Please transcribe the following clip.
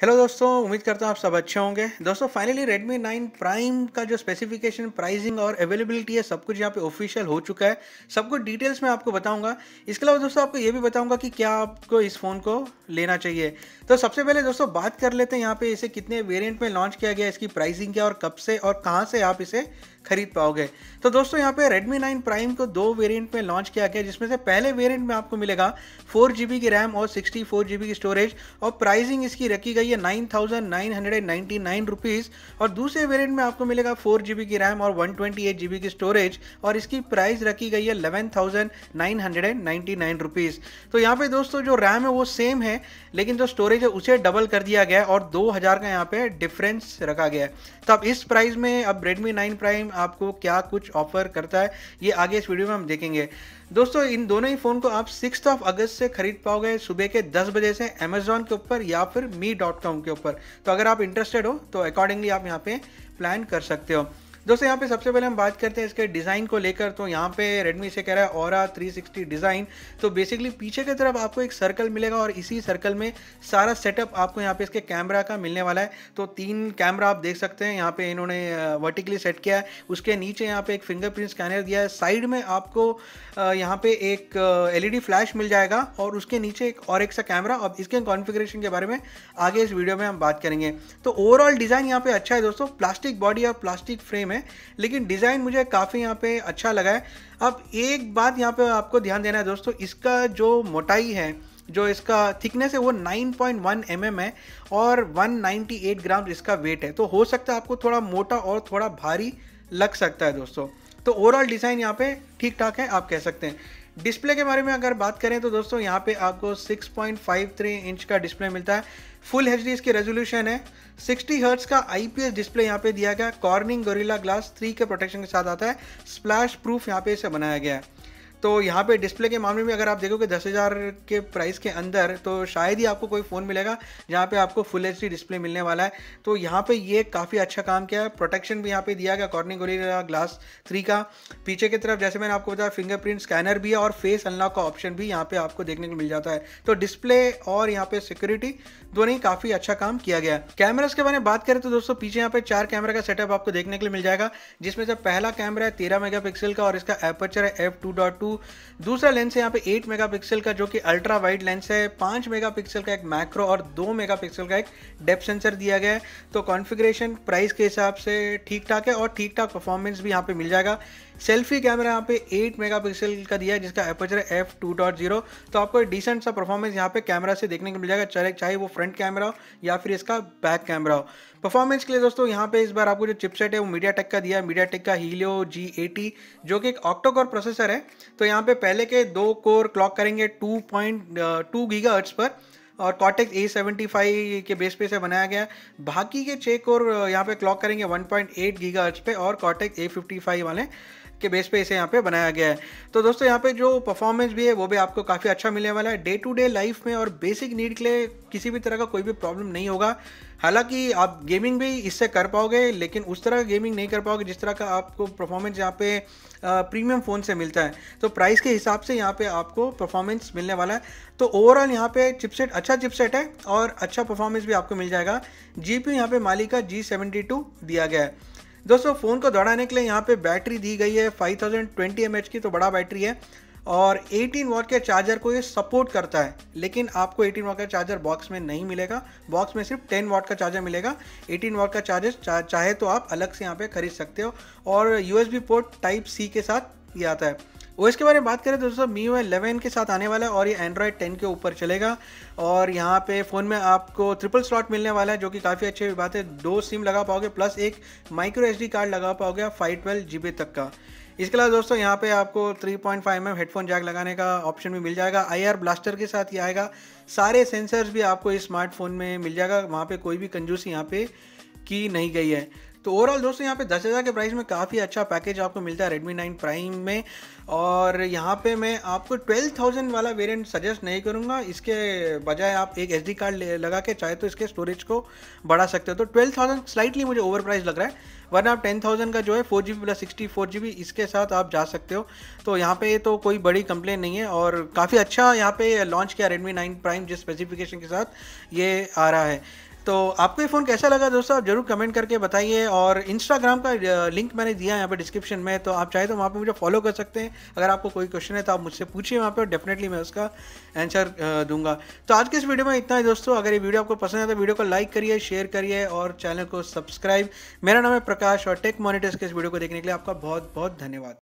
Hello दोस्तों, उम्मीद करता हूँ आप सब अच्छे होंगे। दोस्तों फाइनली Redmi 9 Prime का जो स्पेसिफिकेशन प्राइसिंग और अवेलेबिलिटी है, सब कुछ यहाँ पे ऑफिशियल हो चुका है। सब कुछ डिटेल्स में आपको बताऊँगा। इसके अलावा दोस्तों, आपको ये भी बताऊँगा कि क्या आपको इस फ़ोन को लेना चाहिए। तो सबसे पहले दोस्तों, बात कर लेते हैं यहाँ पे इसे कितने वेरियंट में लॉन्च किया गया, इसकी प्राइसिंग क्या और कब से और कहाँ से आप इसे खरीद पाओगे। तो दोस्तों, यहाँ पे Redmi 9 Prime को दो वेरिएंट में लॉन्च किया गया, जिसमें से पहले वेरिएंट में आपको मिलेगा फोर की रैम और सिक्सटी की स्टोरेज और प्राइसिंग इसकी रखी गई है nine thousand nine hundred ninety nine rupees और दूसरे वेरिएंट में आपको मिलेगा फोर की रैम और वन ट्वेंटी एट जी की स्टोरेज और इसकी प्राइस रखी गई है eleven thousand nine hundred ninety nine rupees तो यहाँ पे दोस्तों, जो रैम है वो सेम है, लेकिन जो स्टोरेज है उसे डबल कर दिया गया और दो हज़ार का यहाँ पे डिफरेंस रखा गया है। तो अब इस प्राइस में अब Redmi 9 Prime आपको क्या कुछ ऑफ़र करता है, ये आगे इस वीडियो में हम देखेंगे। दोस्तों, इन दोनों ही फ़ोन को आप सिक्स ऑफ़ अगस्त से खरीद पाओगे, सुबह के 10 बजे से अमेजोन के ऊपर या फिर मी डॉट कॉम के ऊपर। तो अगर आप इंटरेस्टेड हो तो अकॉर्डिंगली आप यहाँ पे प्लान कर सकते हो। दोस्तों, यहाँ पे सबसे पहले हम बात करते हैं इसके डिज़ाइन को लेकर। तो यहाँ पे रेडमी से कह रहा है और 360 डिज़ाइन। तो बेसिकली पीछे की तरफ़ आपको एक सर्कल मिलेगा और इसी सर्कल में सारा सेटअप आपको यहाँ पे इसके कैमरा का मिलने वाला है। तो तीन कैमरा आप देख सकते हैं। यहाँ पे इन्होंने वर्टिकली सेट किया है। उसके नीचे यहाँ पे एक फिंगरप्रिंट स्कैनर दिया है। साइड में आपको यहाँ पे एक एल फ्लैश मिल जाएगा और उसके नीचे एक और एक सा कैमरा अब इसके कॉन्फिग्रेशन के बारे में आगे इस वीडियो में हम बात करेंगे। तो ओवरऑल डिज़ाइन यहाँ पे अच्छा है दोस्तों। प्लास्टिक बॉडी और प्लास्टिक फ्रेम है है लेकिन डिज़ाइन मुझे काफ़ी यहाँ पे अच्छा लगा है। अब एक बात यहाँ पे आपको ध्यान देना है दोस्तों, इसका जो मोटाई है, जो इसका थिकनेस है, वो 9.1 पॉइंट mm है और 198 ग्राम इसका वेट है। तो हो सकता है आपको थोड़ा मोटा और थोड़ा भारी लग सकता है दोस्तों। तो ओवरऑल डिज़ाइन यहाँ पे ठीक ठाक है, आप कह सकते हैं। डिस्प्ले के बारे में अगर बात करें तो दोस्तों, यहाँ पे आपको 6.53 इंच का डिस्प्ले मिलता है। फुल एच डी इसकी रेजोल्यूशन है। 60 हर्ट्स का आईपीएस डिस्प्ले यहाँ पे दिया गया। कॉर्निंग गोरिल्ला ग्लास 3 के प्रोटेक्शन के साथ आता है। स्प्लैश प्रूफ यहाँ पे इसे बनाया गया है। तो यहाँ पे डिस्प्ले के मामले में अगर आप देखोगे दस हज़ार के प्राइस के अंदर तो शायद ही आपको कोई फ़ोन मिलेगा जहाँ पे आपको फुल एचडी डिस्प्ले मिलने वाला है। तो यहाँ पे ये काफ़ी अच्छा काम किया है। प्रोटेक्शन भी यहाँ पे दिया गया कॉर्निंग गोरिल्ला ग्लास थ्री का। पीछे की तरफ़, जैसे मैंने आपको बताया फिंगरप्रिंट स्कैनर भी है और फेस अनलॉक का ऑप्शन भी यहाँ पर आपको देखने को मिल जाता है। तो डिस्प्ले और यहाँ पे सिक्योरिटी दोनों ही काफ़ी अच्छा काम किया गया है। कैमराज के बारे में बात करें तो दोस्तों, पीछे यहाँ पे चार कैमरा का सेटअप आपको देखने के लिए मिल जाएगा, जिसमें से पहला कैमरा है तेरह मेगा का और इसका एपर्चर है एफ़ टू डॉट टू दूसरा लेंस है यहाँ पे एट मेगा का, जो कि अल्ट्रा वाइड लेंस है। पाँच मेगा का एक मैक्रो और दो मेगा का एक डेप सेंसर दिया गया है। तो कॉन्फ़िगरेशन प्राइस के हिसाब से ठीक ठाक है और ठीक ठाक परफॉर्मेंस भी यहाँ पे मिल जाएगा। सेल्फी कैमरा यहाँ पे 8 मेगापिक्सल का दिया है, जिसका एपर्चर है एफ़ टू डॉट ज़ीरो तो आपको डिसेंट सा परफॉर्मेंस यहाँ पे कैमरा से देखने को मिल जाएगा, चाहे चाहे वो फ्रंट कैमरा हो या फिर इसका बैक कैमरा हो। परफॉर्मेंस के लिए दोस्तों, यहाँ पे इस बार आपको जो चिपसेट है, वो मीडिया टेक का दिया है। मीडिया टेक का हीलियो जी जो कि एक ऑक्टोकोर प्रोसेसर है। तो यहाँ पे पहले के दो कोर क्लॉक करेंगे टू पॉइंट टू गीगा पर, और कॉटेक्स ए सेवेंटी फाइव के बेस पे से बनाया गया है। बाकी के छः कोर यहाँ पे क्लॉक करेंगे 1.8 गीगा पे, और कॉटेक्स ए फिफ्टी फाइव वाले के बेस पे इसे यहाँ पे बनाया गया है। तो दोस्तों, यहाँ पे जो परफॉर्मेंस भी है, वो भी आपको काफ़ी अच्छा मिलने वाला है। डे टू डे लाइफ में और बेसिक नीड के लिए किसी भी तरह का कोई भी प्रॉब्लम नहीं होगा। हालाँकि आप गेमिंग भी इससे कर पाओगे, लेकिन उस तरह का गेमिंग नहीं कर पाओगे जिस तरह का आपको परफॉर्मेंस यहाँ पे प्रीमियम फ़ोन से मिलता है। तो प्राइस के हिसाब से यहाँ पे आपको परफॉर्मेंस मिलने वाला है। तो ओवरऑल यहाँ पे चिपसेट अच्छा चिपसेट है और अच्छा परफॉर्मेंस भी आपको मिल जाएगा। जी पी यहाँ पे मालिका जी सेवेंटी टू दिया गया है। दोस्तों फ़ोन को दौड़ाने के लिए यहाँ पे बैटरी दी गई है 5020 थाउज़ेंड ट्वेंटी एम एच की तो बड़ा बैटरी है। और 18 वॉट के चार्जर को ये सपोर्ट करता है। लेकिन आपको 18 वॉट का चार्जर बॉक्स में नहीं मिलेगा। बॉक्स में सिर्फ़ 10 वॉट का चार्जर मिलेगा। 18 वॉट का चार्जर चा, चाहे तो आप अलग से यहाँ पे खरीद सकते हो। और यूएसबी पोर्ट टाइप सी के साथ ये आता है। ओएस के बारे में बात करें तो दोस्तों मी ओ एलेवन के साथ आने वाला है और ये एंड्रॉयड टेन के ऊपर चलेगा। और यहाँ पे फ़ोन में आपको ट्रिपल स्लॉट मिलने वाला है जो कि काफ़ी अच्छी बात है। दो सिम लगा पाओगे प्लस एक माइक्रो एच कार्ड लगा पाओगे फाइव ट्वेल्व तक का। इसके अलावा दोस्तों, यहाँ पे आपको 3.5 पॉइंट mm हेडफोन जैक लगाने का ऑप्शन भी मिल जाएगा। आईआर ब्लास्टर के साथ ही आएगा। सारे सेंसर्स भी आपको इस स्मार्टफ़ोन में मिल जाएगा। वहाँ पे कोई भी कंजूसी यहाँ पे की नहीं गई है। तो ओवरऑल दोस्तों यहाँ पे दस हज़ार के प्राइस में काफ़ी अच्छा पैकेज आपको मिलता है रेडमी नाइन प्राइम में। और यहाँ पे मैं आपको ट्वेल्व थाउज़ेंड वाला वेरिएंट सजेस्ट नहीं करूँगा। इसके बजाय आप एक एसडी कार्ड लगा के चाहे तो इसके स्टोरेज को बढ़ा सकते हो। तो ट्वेल्व थाउज़ेंड स्लाइटली मुझे ओवर प्राइस लग रहा है। वरना आप टेन थाउज़ेंड का जो है four G B plus sixty four G B इसके साथ आप जा सकते हो। तो यहाँ पे तो कोई बड़ी कंप्लेन नहीं है और काफ़ी अच्छा यहाँ पे लॉन्च किया रेडमी नाइन प्राइम जिस स्पेसिफिकेशन के साथ ये आ रहा है। तो आपको ये फ़ोन कैसा लगा दोस्तों? आप ज़रूर कमेंट करके बताइए और इंस्टाग्राम का लिंक मैंने दिया है यहाँ पे डिस्क्रिप्शन में तो आप चाहे तो वहाँ पे मुझे फॉलो कर सकते हैं। अगर आपको कोई क्वेश्चन है तो आप मुझसे पूछिए वहाँ पे डेफिनेटली मैं उसका आंसर दूँगा। तो आज के इस वीडियो में इतना ही दोस्तों। अगर ये वीडियो आपको पसंद है तो वीडियो को लाइक करिए शेयर करिए और चैनल को सब्सक्राइब मेरा नाम है प्रकाश और टेक मॉनिटर्स के इस वीडियो को देखने के लिए आपका बहुत बहुत धन्यवाद।